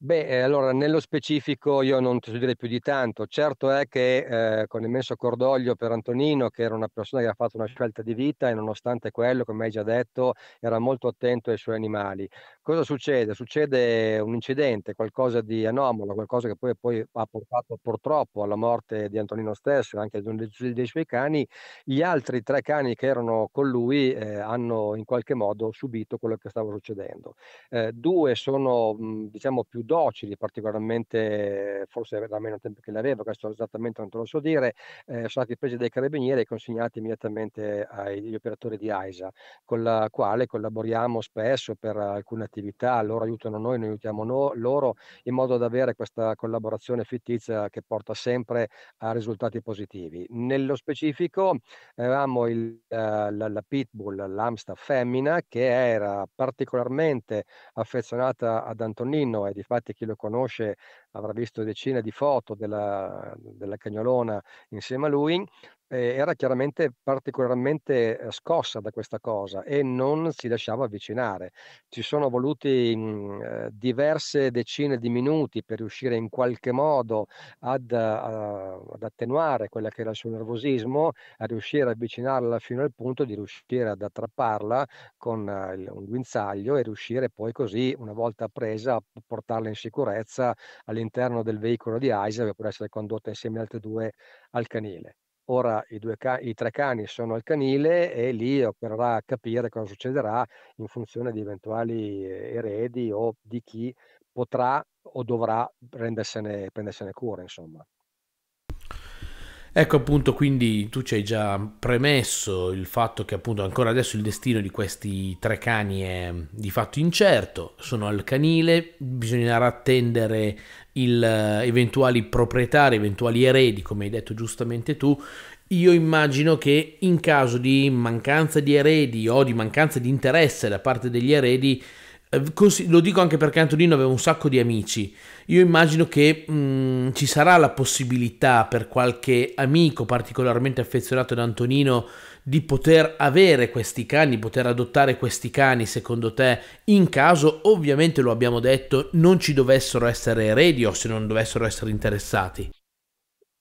Beh, ehm, allora nello specifico io non ti so dire più di tanto. Certo è che, ehm, con immenso cordoglio per Antonino, che era una persona che ha fatto una scelta di vita e nonostante quello, come hai già detto, era molto attento ai suoi animali. Cosa succede? Succede un incidente, qualcosa di anomalo, qualcosa che poi poi ha portato purtroppo alla morte di Antonino stesso e anche di uno dei dei suoi cani. Gli altri 3 cani che erano con lui, ehm, hanno in qualche modo subito quello che stava succedendo. Ehm, 2 sono, mhmm, diciamo più docili, particolarmente forse da meno tempo che li avevo, questo esattamente non te lo so dire, ehm, sono stati presi dai carabinieri e consegnati immediatamente agli operatori di AISA, con la quale collaboriamo spesso per alcune attività. Loro aiutano noi, noi aiutiamo no loro, in modo da avere questa collaborazione fittizia che porta sempre a risultati positivi. Nello specifico avevamo il la la pitbull, l'Amstaff femmina, che era particolarmente affezionata ad Antonino e difatti chi lo conosce avrà visto decine di foto della della cagnolona insieme a lui, ehm, era chiaramente particolarmente, ehm, scossa da questa cosa e non si lasciava avvicinare. Ci sono voluti, mhmm, ehm, diverse decine di minuti per riuscire in qualche modo ad a ad attenuare quella che era il suo nervosismo, a riuscire ad avvicinarla fino al punto di riuscire ad attrapparla con il un guinzaglio e riuscire poi così, una volta presa, a portarla in sicurezza all'interno del veicolo di AISA per poi essere condotta insieme agli altri 2 al canile. Ora i 2 ca i 3 cani sono al canile e lì occorrerà capire cosa succederà in funzione di eventuali eredi o di chi potrà o dovrà prendersene prendersene cura, insomma. Ecco appunto, quindi tu ci hai già premesso il fatto che appunto ancora adesso il destino di questi tre cani è di fatto incerto, sono al canile, bisognerà attendere il, eventuali proprietari, eventuali eredi, come hai detto giustamente tu. Io immagino che in caso di mancanza di eredi o di mancanza di interesse da parte degli eredi, eh, lo dico anche perché Antonino aveva un sacco di amici. Io immagino che mh, mm, ci sarà la possibilità per qualche amico particolarmente affezionato ad Antonino di poter avere questi cani, poter adottare questi cani, secondo te, in caso, ovviamente lo abbiamo detto, non ci dovessero essere eredi o se non dovessero essere interessati.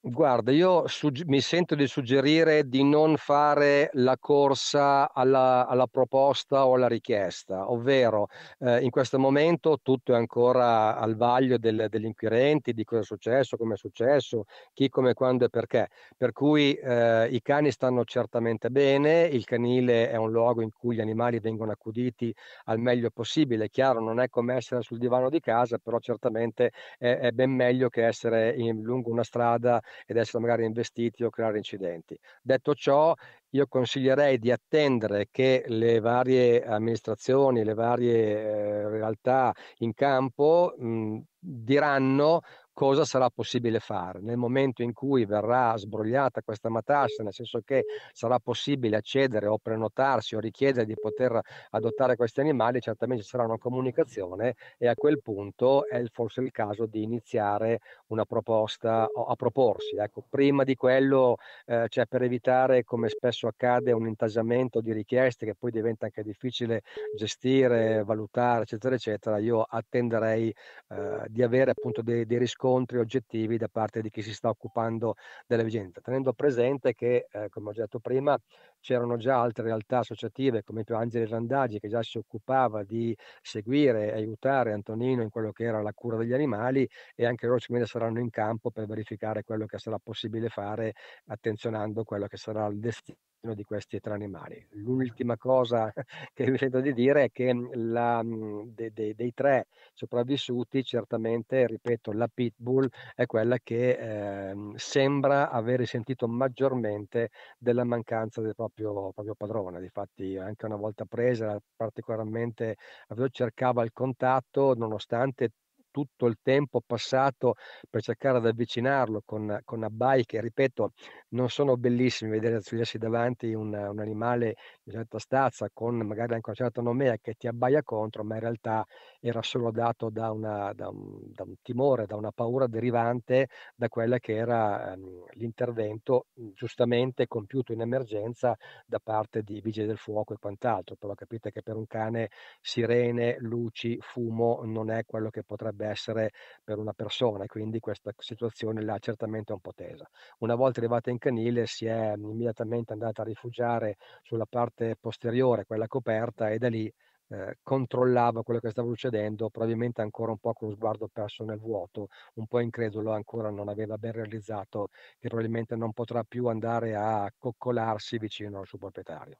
Guarda, io sugg mi sento di suggerire di non fare la corsa alla alla proposta o alla richiesta, ovvero, ehm, in questo momento tutto è ancora al vaglio del degli inquirenti, di cosa è successo, come è successo, chi, come, quando e perché. Per cui, ehm, i cani stanno certamente bene, il canile è un luogo in cui gli animali vengono accuditi al meglio possibile. È chiaro, non è come essere sul divano di casa, però certamente è è ben meglio che essere in lungo una strada ed essere magari investiti o creare incidenti. Detto ciò, io consiglierei di attendere che le varie amministrazioni, le varie, ehm, realtà in campo, mhmm, diranno cosa sarà possibile fare. Nel momento in cui verrà sbrogliata questa matassa, nel senso che sarà possibile accedere o prenotarsi o richiedere di poter adottare questi animali, certamente ci sarà una comunicazione e a quel punto è forse il caso di iniziare una proposta a proporsi, ecco. Prima di quello, ehm, cioè per evitare, come spesso accade, un intasamento di richieste che poi diventa anche difficile gestire, valutare, eccetera, eccetera, io attenderei, ehm, di avere appunto dei dei riscontri oggettivi da parte di chi si sta occupando della vicenda, tenendo presente che, ehm, come ho già detto prima, c'erano già altre realtà associative, come Angeli Randaggi, che già si occupava di seguire e aiutare Antonino in quello che era la cura degli animali e anche loro sicuramente saranno in campo per verificare quello che sarà possibile fare, attenzionando quello che sarà il destino di questi 3 animali. L'ultima cosa che mi sento di dire è che, mhmm, la mhmm, de de dei 3 sopravvissuti certamente, ripeto, la pitbull è quella che, ehm, sembra aver risentito maggiormente della mancanza del proprio proprio padrone. Difatti anche una volta presa particolarmente cercava il contatto nonostante tutto il tempo passato per cercare di avvicinarlo con con abbai che, ripeto, non sono bellissimi vedere svegliarsi davanti un un animale di certa stazza, con magari anche una certa nomea che ti abbaia contro, ma in realtà era solo dato da una da un da un timore, da una paura derivante da quella che era, ehm, l'intervento, mhmm, giustamente compiuto in emergenza da parte di vigili del fuoco e quant'altro. Però capite che per un cane sirene, luci, fumo non è quello che potrebbe essere per una persona e quindi questa situazione l'ha certamente un po' tesa. Una volta arrivata in canile si è immediatamente andata a rifugiare sulla parte posteriore, quella coperta, e da lì eh, controllava quello che stava succedendo, probabilmente ancora un po' con lo sguardo perso nel vuoto, un po' incredulo, ancora non aveva ben realizzato che probabilmente non potrà più andare a coccolarsi vicino al suo proprietario.